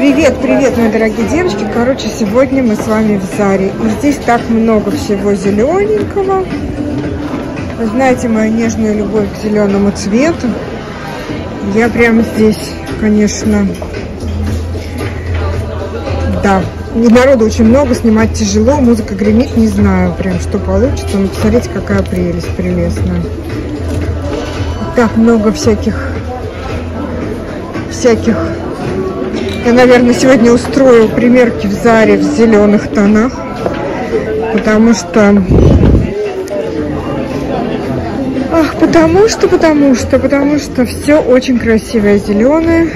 Привет, привет, мои дорогие девочки. Короче, сегодня мы с вами в Заре. И здесь так много всего зелененького. Вы знаете мою нежную любовь к зеленому цвету. Я прямо здесь, конечно, да, и народу очень много, снимать тяжело, музыка гремит, не знаю прям, что получится. Но посмотрите, какая прелесть прелестная. Так много всяких, всяких я, наверное, сегодня устрою примерки в Заре в зеленых тонах, потому что... Ах, потому что, потому что, потому что все очень красивое зеленое.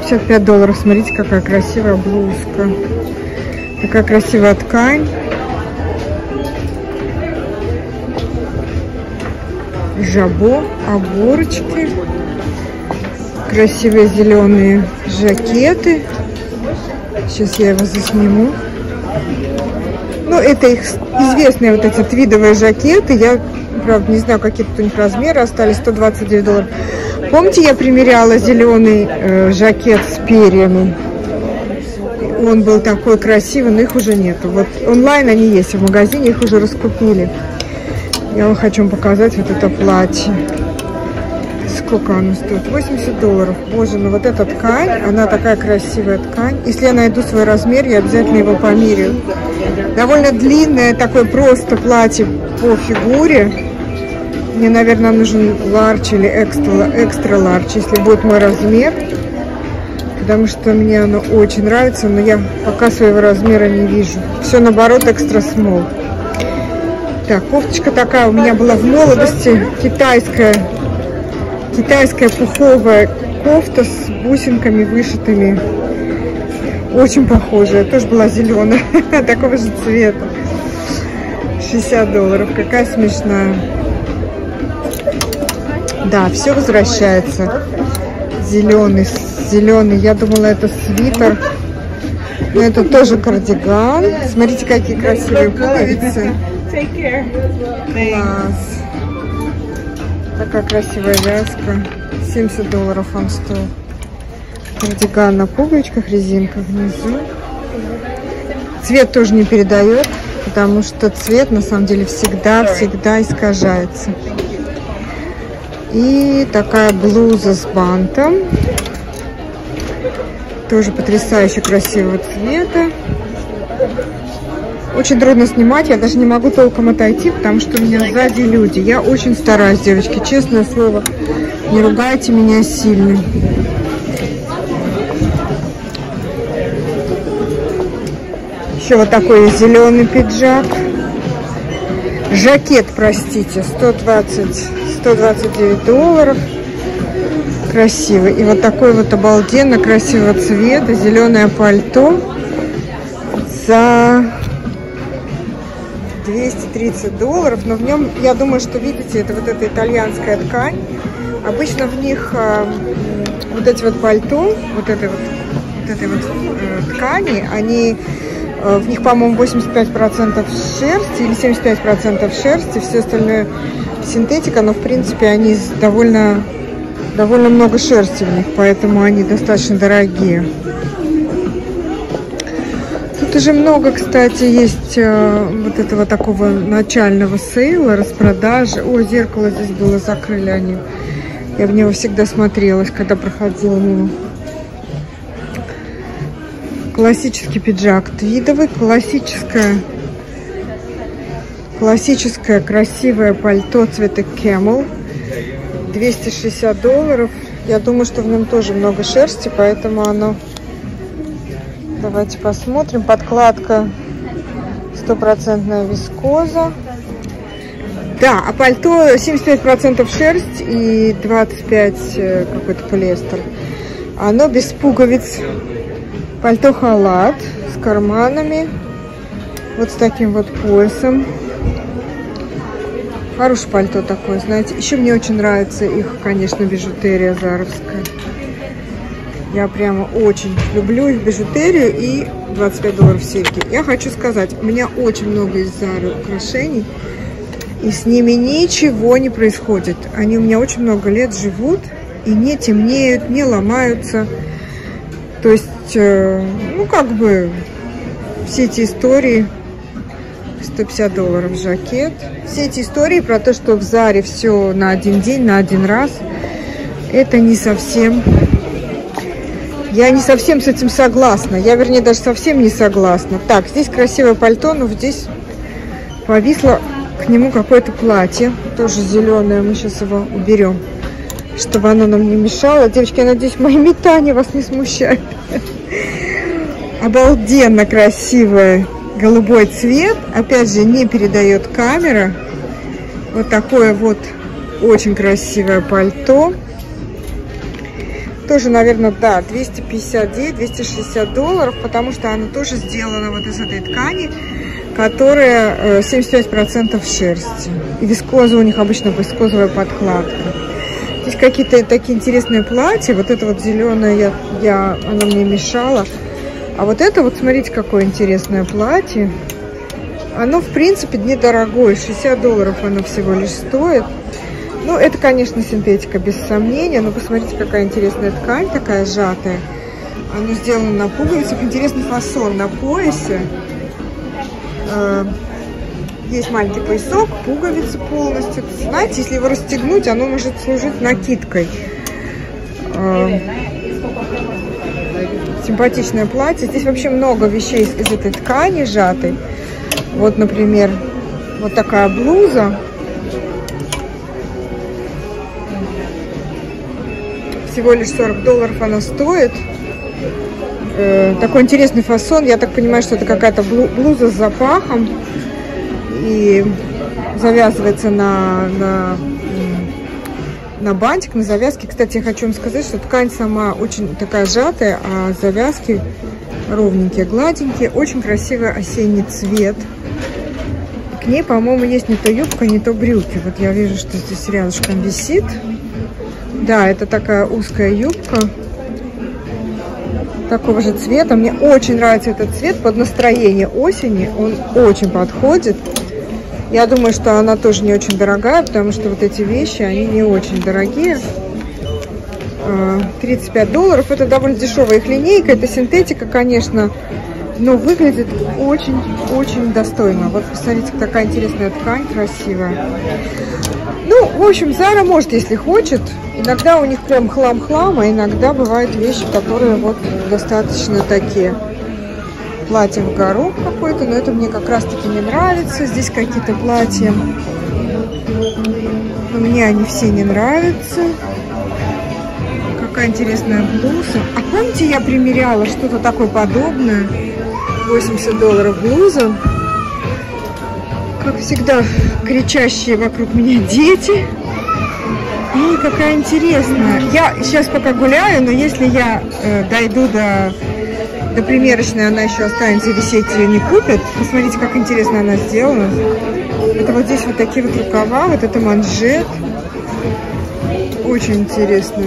55 долларов. Смотрите, какая красивая блузка. Такая красивая ткань. Жабо, оборочки красивые зеленые жакеты. Сейчас я его засниму. Ну, это их известные вот эти твидовые жакеты. Я, правда, не знаю, какие тут у них размеры остались. 129 долларов. Помните, я примеряла зеленый э, жакет с перьями? Он был такой красивый, но их уже нету. Вот онлайн они есть, в магазине их уже раскупили. Я вам хочу показать вот это платье. Сколько она стоит? 80 долларов. Боже, ну вот эта ткань, она такая красивая ткань. Если я найду свой размер, я обязательно его померю. Довольно длинное такое просто платье по фигуре. Мне, наверное, нужен ларч или экстра, экстра ларч, если будет мой размер. Потому что мне оно очень нравится, но я пока своего размера не вижу. Все наоборот, экстра смол. Так, кофточка такая у меня была в молодости, китайская Китайская пуховая кофта с бусинками вышитыми. Очень похожая. Тоже была зеленая. Такого же цвета. 60 долларов. Какая смешная. Да, все возвращается. Зеленый, зеленый. Я думала, это свитер. Но это тоже кардиган. Смотрите, какие красивые пуговицы. Класс. Такая красивая вязка. 70 долларов он стоит. Кардиган на пуговичках, резинка внизу. Цвет тоже не передает, потому что цвет на самом деле всегда-всегда искажается. И такая блуза с бантом. Тоже потрясающе красивого цвета. Очень трудно снимать, я даже не могу толком отойти, потому что у меня сзади люди. Я очень стараюсь, девочки, честное слово. Не ругайте меня сильно. Еще вот такой зеленый пиджак. Жакет, простите, 120, 129 долларов. Красивый. И вот такой вот обалденно красивого цвета. Зеленое пальто за 230 долларов, но в нем, я думаю, что видите, это вот эта итальянская ткань. Обычно в них э, вот эти вот пальто, вот этой вот, вот этой вот э, ткани, они, э, в них, по-моему, 85% шерсти или 75% шерсти, все остальное синтетика, но, в принципе, они довольно, довольно много шерсти в них, поэтому они достаточно дорогие. Тут уже много, кстати, есть э, вот этого такого начального сейла, распродажи. О, зеркало здесь было, закрыли они. Я в него всегда смотрелась, когда проходила мимо. Классический пиджак твидовый, классическое, классическое красивое пальто цвета Camel. 260 долларов. Я думаю, что в нем тоже много шерсти, поэтому оно Давайте посмотрим. Подкладка стопроцентная вискоза. Да, а пальто 75% шерсть и 25 э, какой-то полиэстер. Оно без пуговиц. Пальто-халат с карманами. Вот с таким вот поясом. Хорошее пальто такое, знаете. Еще мне очень нравится их, конечно, бижутерия заровская. Я прямо очень люблю их бижутерию и 25 долларов серьги. Я хочу сказать, у меня очень много из Зары украшений, и с ними ничего не происходит. Они у меня очень много лет живут и не темнеют, не ломаются. То есть, э, ну, как бы, все эти истории 150 долларов жакет. Все эти истории про то, что в Заре все на один день, на один раз, это не совсем... Я не совсем с этим согласна. Я, вернее, даже совсем не согласна. Так, здесь красивое пальто, но здесь повисло к нему какое-то платье. Тоже зеленое. Мы сейчас его уберем, чтобы оно нам не мешало. Девочки, я надеюсь, мои метания вас не смущают. Обалденно красивое голубой цвет. Опять же, не передает камера. Вот такое вот очень красивое пальто. Тоже, наверное, да, 259-260 долларов, потому что оно тоже сделано вот из этой ткани, которая 75% э, шерсти. И вискоза у них обычно вискозовая подкладка. Здесь какие-то такие интересные платья. Вот это вот зеленое, я, я, оно мне мешало. А вот это вот, смотрите, какое интересное платье. Оно, в принципе, недорогое. 60 долларов оно всего лишь стоит. Ну, это, конечно, синтетика, без сомнения. Но посмотрите, какая интересная ткань, такая сжатая. Оно сделано на пуговицах. Интересный фасон на поясе. Э, есть маленький поясок, пуговицы полностью. Знаете, если его расстегнуть, оно может служить накидкой. Э, симпатичное платье. Здесь вообще много вещей из, из этой ткани сжатой. Вот, например, вот такая блуза. Всего лишь 40 долларов она стоит. Э, такой интересный фасон. Я так понимаю, что это какая-то блуза с запахом. И завязывается на, на на бантик, на завязки. Кстати, я хочу вам сказать, что ткань сама очень такая сжатая, а завязки ровненькие, гладенькие. Очень красивый осенний цвет. К ней, по-моему, есть не то юбка, не то брюки. Вот я вижу, что здесь рядышком висит. Да, это такая узкая юбка. Такого же цвета. Мне очень нравится этот цвет под настроение осени. Он очень подходит. Я думаю, что она тоже не очень дорогая, потому что вот эти вещи, они не очень дорогие. 35 а, долларов. Это довольно дешевая их линейка. Это синтетика, конечно, но выглядит очень-очень достойно. Вот посмотрите, какая интересная ткань, красивая. Ну, в общем, Зара может, если хочет. Иногда у них прям хлам-хлам, а иногда бывают вещи, которые вот достаточно такие платье в горох какой-то, но это мне как раз-таки не нравится. Здесь какие-то платья, но мне они все не нравятся. Какая интересная блуза. А помните, я примеряла что-то такое подобное? 80 долларов блуза. Как всегда, кричащие вокруг меня дети. И какая интересная. Я сейчас пока гуляю, но если я э, дойду до до примерочной она еще останется висеть, ее не купят. Посмотрите, как интересно она сделана. Это вот здесь вот такие вот рукава, вот это манжет. Очень интересно.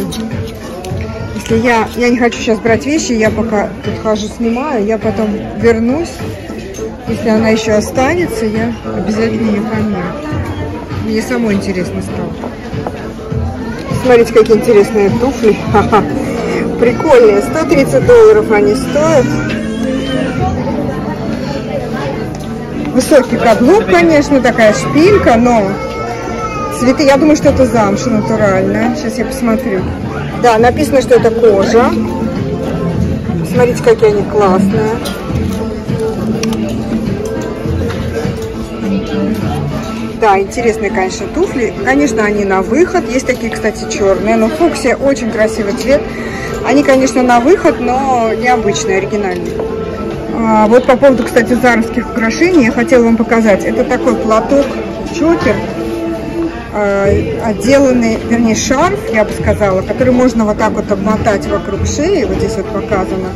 Если я, я не хочу сейчас брать вещи, я пока тут хожу, снимаю, я потом вернусь. Если она еще останется, я обязательно ее померю. Мне самой интересно стало. Смотрите, какие интересные туфли. Прикольные. 130 долларов они стоят. Высокий каблук, конечно, такая шпилька, но цветы, я думаю, что это замша натуральная. Сейчас я посмотрю. Да, написано, что это кожа. Смотрите, какие они классные. Да, интересные, конечно, туфли. Конечно, они на выход. Есть такие, кстати, черные. Но фуксия очень красивый цвет. Они, конечно, на выход, но необычные, оригинальные. А, вот по поводу, кстати, заровских украшений я хотела вам показать. Это такой платок, чокер, отделанный, вернее, шарф, я бы сказала, который можно вот так вот обмотать вокруг шеи, вот здесь вот показано,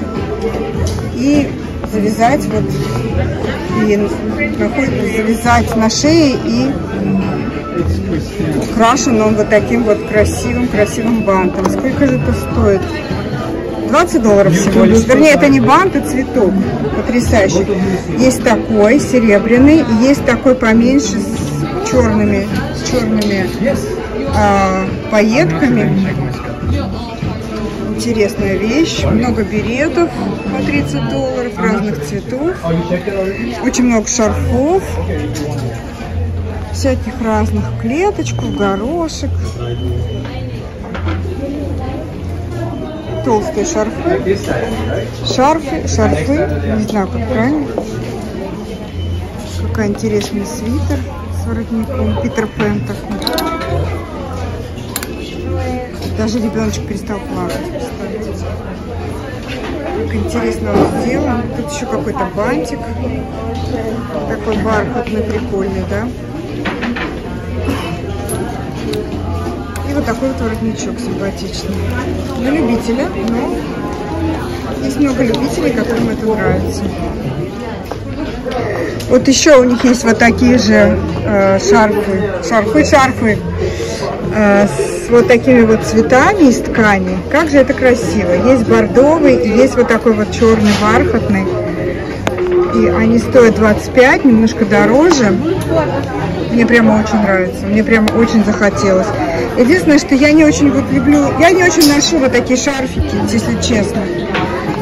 и завязать вот, и завязать на шее и украшен он вот таким вот красивым-красивым бантом. Сколько же это стоит? 20 долларов всего лишь. Вернее, это не бант, а цветок. Потрясающий. Есть такой серебряный, есть такой поменьше с черными, с черными а, пайетками. интересная вещь. Много беретов по 30 долларов, разных цветов. Очень много шарфов. Всяких разных клеточку, горошек. Толстые шарфы. Шарфы, шарфы. Не знаю, как правильно. Какой интересный свитер воротником. Питер Пен такой. Даже ребеночек перестал плакать, представляете. Как интересно он сделан. Тут еще какой-то бантик. Такой бархатный, прикольный, да? И вот такой вот воротничок симпатичный. Для любителя, но есть много любителей, которым это нравится. Вот еще у них есть вот такие же э, шарфы, шарфы, шарфы э, с вот такими вот цветами из ткани. Как же это красиво. Есть бордовый и есть вот такой вот черный бархатный. И они стоят 25, немножко дороже. Мне прямо очень нравится. Мне прямо очень захотелось. Единственное, что я не очень вот люблю, я не очень ношу вот такие шарфики, если честно.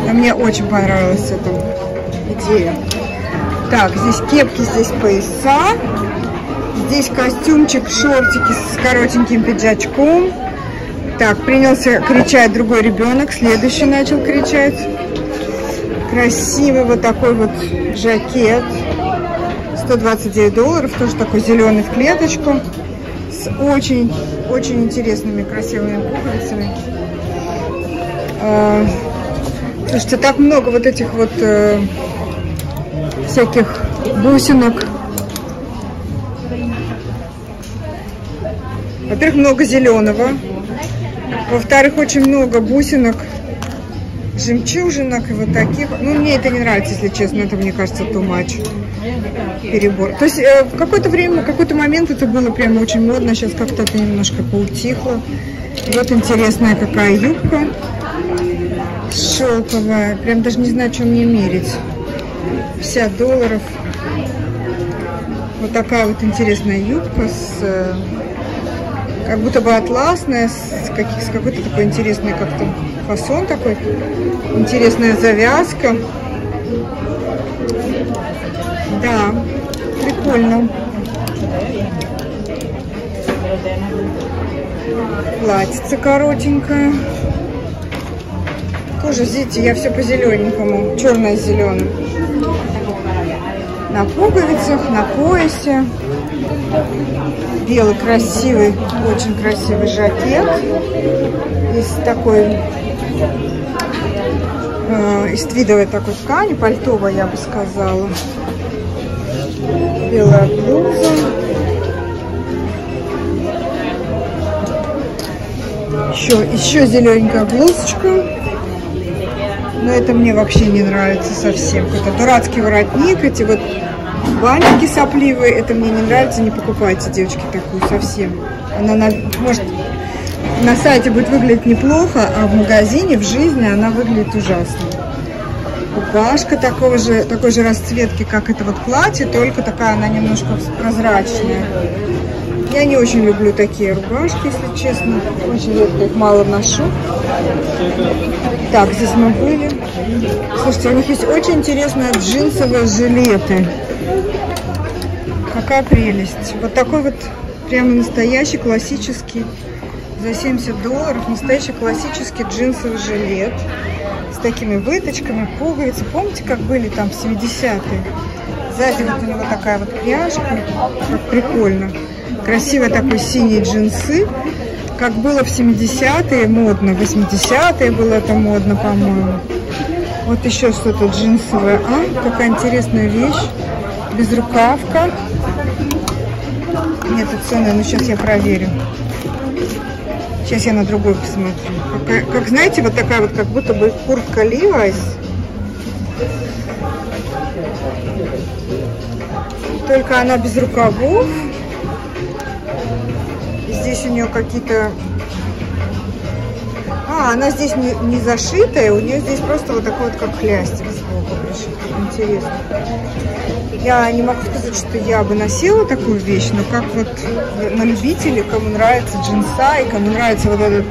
Но мне очень понравилась эта идея. Так, здесь кепки, здесь пояса. Здесь костюмчик, шортики с коротеньким пиджачком. Так, принялся кричать другой ребенок. Следующий начал кричать. Красивый вот такой вот жакет. 129 долларов. Тоже такой зеленый в клеточку. С очень, очень интересными, красивыми пуговицами. А, слушайте, так много вот этих вот э, всяких бусинок. Во-первых, много зеленого. Во-вторых, очень много бусинок, жемчужинок и вот таких. Ну, мне это не нравится, если честно. Это, мне кажется, much. Перебор. То есть, э, в какое-то время, в какой-то момент это было прямо очень модно. Сейчас как-то это немножко поутихло. Вот интересная какая юбка. Шелковая. Прям даже не знаю, что мне мерить. 50 долларов. Вот такая вот интересная юбка с как будто бы атласная, с, каких, с какой-то такой интересный как-то фасон такой, интересная завязка. Да, прикольно. Платьице коротенькое. Тоже, видите, я все по зелененькому, черное с зеленым на пуговицах, на поясе. Белый красивый, очень красивый жакет из такой э, из твидовой такой ткани, пальтовая, я бы сказала. Белая блуза. Еще, еще зелененькая блузочка. Но это мне вообще не нравится совсем. Какой-то дурацкий воротник, эти вот бантики сопливые. Это мне не нравится, не покупайте, девочки, такую совсем. Она, на, может, на сайте будет выглядеть неплохо, а в магазине, в жизни она выглядит ужасно. Рубашка такого же, такой же расцветки, как это вот платье, только такая она немножко прозрачная. Я не очень люблю такие рубашки, если честно. Очень редко их мало ношу. Так, здесь мы были. Слушайте, у них есть очень интересные джинсовые жилеты. Какая прелесть. Вот такой вот прямо настоящий классический за 70 долларов настоящий классический джинсовый жилет с такими выточками, пуговицы. Помните, как были там в 70-е? Сзади вот у него такая вот пряжка, как прикольно. Красивые такой синие джинсы, как было в 70-е модно, в 80-е было это модно, по-моему. Вот еще что-то джинсовое. А, какая интересная вещь. Безрукавка. Нет, цены, но сейчас я проверю. Сейчас я на другой посмотрю. Как, как знаете, вот такая вот, как будто бы куртка Levi's. Только она без рукавов. Здесь у нее какие-то... А, она здесь не, не зашитая, у нее здесь просто вот такой вот как хлястик сбоку пришит. Интересно. Я не могу сказать, что я бы носила такую вещь, но как вот на любителей, кому нравится джинса и кому нравится вот этот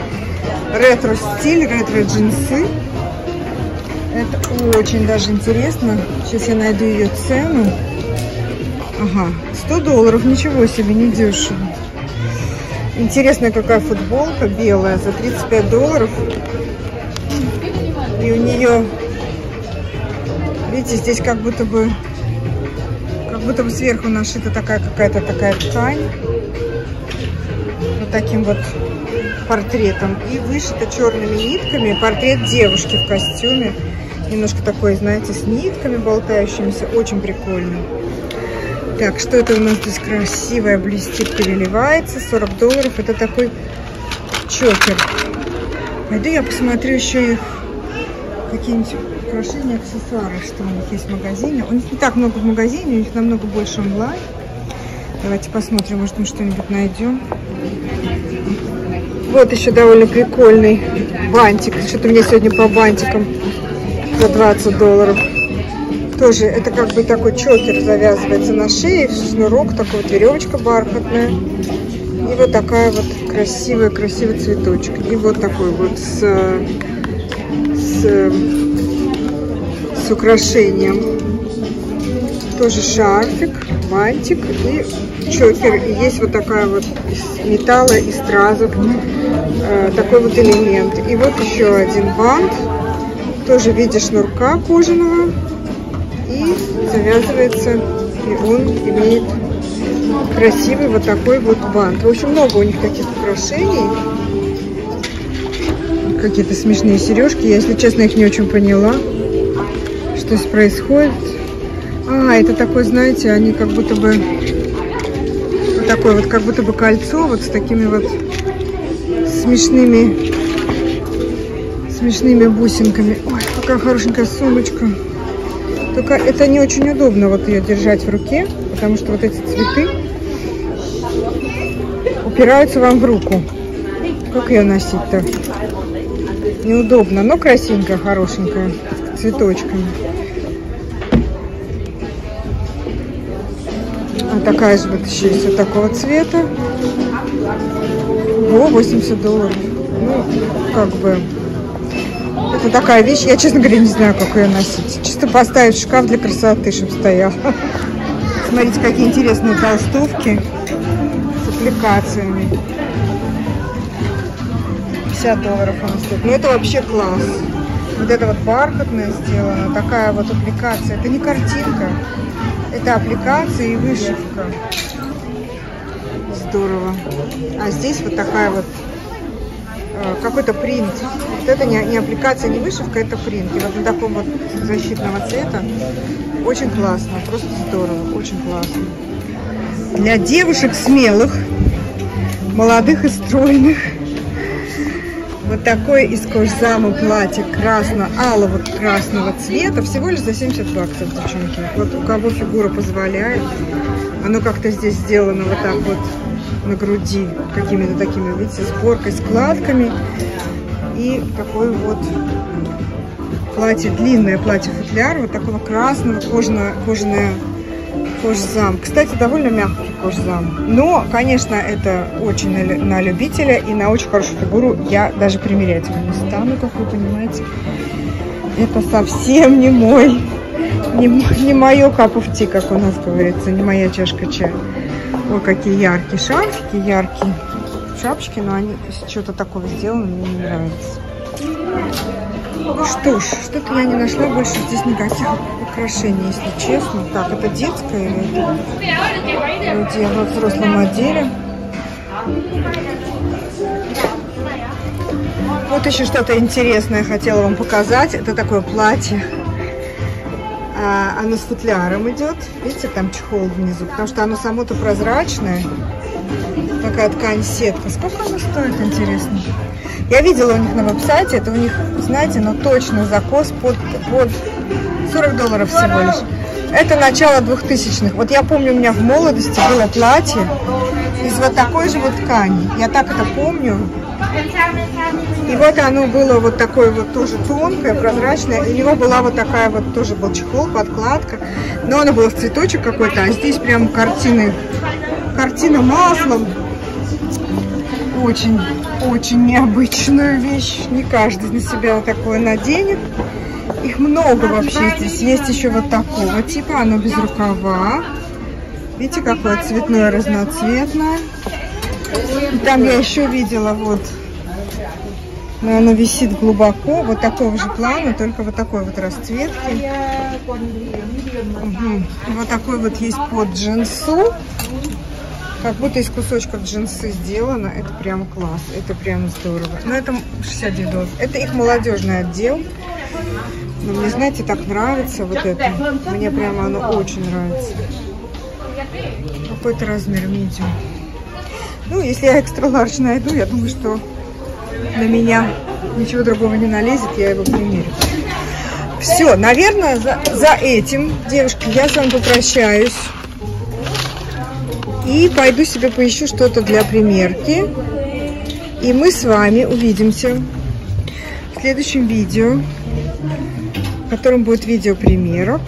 ретро-стиль, ретро-джинсы. Это очень даже интересно. Сейчас я найду ее цену. Ага, 100 долларов, ничего себе, не дешево. Интересная какая футболка белая за 35 долларов. И у нее, видите, здесь как будто бы, как будто бы сверху нашита такая какая-то такая ткань. Вот таким вот портретом. И вышито черными нитками портрет девушки в костюме. Немножко такой, знаете, с нитками болтающимися. Очень прикольно. Так, что это у нас здесь красивое, блестит, переливается. 40 долларов. Это такой чокер. Пойду я посмотрю еще их какие-нибудь украшения, аксессуары, что у них есть в магазине. У них не так много в магазине, у них намного больше онлайн. Давайте посмотрим, может мы что-нибудь найдем. Вот еще довольно прикольный бантик. Что-то у меня сегодня по бантикам за 20 долларов. Тоже это как бы такой чокер завязывается на шее, шнурок, такой вот веревочка бархатная. И вот такая вот красивая, красивый цветочек. И вот такой вот с, с, с украшением. Тоже шарфик, бантик и чокер. И есть вот такая вот из металла и стразов э, такой вот элемент. И вот еще один бант, тоже в виде шнурка кожаного и завязывается, и он имеет красивый вот такой вот бант. В общем, много у них таких украшений. Какие-то смешные сережки. Я, если честно, их не очень поняла, что здесь происходит. А, это такой, знаете, они как будто бы... Вот такое вот, как будто бы кольцо вот с такими вот смешными смешными бусинками. Ой, какая хорошенькая сумочка. Только это не очень удобно вот ее держать в руке, потому что вот эти цветы упираются вам в руку. Как ее носить-то? Неудобно, но красивенькая, хорошенькая, цветочками. А такая же вот еще есть вот такого цвета. О, 80 долларов. Ну, как бы это такая вещь, я, честно говоря, не знаю, как ее носить. Чисто поставить в шкаф для красоты, чтобы стоял. Смотрите, какие интересные толстовки с аппликациями. 50 долларов она стоит. Ну, это вообще класс. Вот это вот бархатная сделана, такая вот аппликация. Это не картинка, это аппликация и вышивка. Здорово. А здесь вот такая вот какой-то принт. Вот это не, не аппликация, не вышивка, это принт. И вот на таком вот защитного цвета очень классно, просто здорово, очень классно. Для девушек смелых, молодых и стройных. Вот такое из кожзама платье красно-алого красного цвета. Всего лишь за 70 баксов, девчонки. Вот у кого фигура позволяет. Оно как-то здесь сделано вот так вот на груди какими-то такими, видите, сборкой, складками. И такой вот платье, длинное платье-футляр, вот такого красного, кожаного, кожаное кожзам. Кстати, довольно мягкий кожзам. Но, конечно, это очень на, на любителя и на очень хорошую фигуру я даже примерять его не стану, как вы понимаете. Это совсем не мой, не, не мое tea, как у нас говорится, не моя чашка чая. Ой, какие яркие шарфики, яркие шапочки, но они что-то такое сделаны, мне не нравится. Что ж, что-то я не нашла больше здесь никаких украшений, если честно. Так, это детское или это вроде во взрослом отделе. Вот еще что-то интересное хотела вам показать. Это такое платье а, оно с футляром идет. Видите, там чехол внизу, потому что оно само-то прозрачное. Такая ткань сетка. Сколько оно стоит, интересно? Я видела у них на веб-сайте, это у них, знаете, но точно закос под, под 40 долларов всего лишь. Это начало двухтысячных. Вот я помню, у меня в молодости было платье из вот такой же вот ткани. Я так это помню. И вот оно было вот такое вот тоже тонкое, прозрачное. У него была вот такая вот тоже был чехол, подкладка. Но оно было в цветочек какой-то, а здесь прям картины, картина маслом. очень, очень необычную вещь. Не каждый на себя такое наденет. Их много вообще здесь. Есть еще вот такого типа, оно без рукава. Видите, какое цветное, разноцветное. Там я еще видела вот но оно висит глубоко, вот такого же плана, только вот такой вот расцветки. Угу. Вот такой вот есть под джинсу. Как будто из кусочков джинсы сделано. Это прям класс. Это прям здорово. Но это 69 долларов. Это их молодежный отдел. Но мне, знаете, так нравится вот это. Мне прямо оно очень нравится. Какой-то размер медиум. Ну, если я экстра ларч найду, я думаю, что на меня ничего другого не налезет, я его примерю. Все, наверное, за, за этим, девушки, я с вами попрощаюсь. И пойду себе поищу что-то для примерки. И мы с вами увидимся в следующем видео, котором будет видео примерок.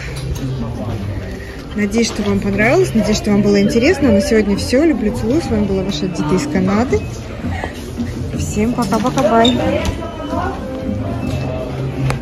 Надеюсь, что вам понравилось, надеюсь, что вам было интересно. На сегодня все. Люблю, целую. С вами была ваша Дита из Канады. Всем пока-пока, бай.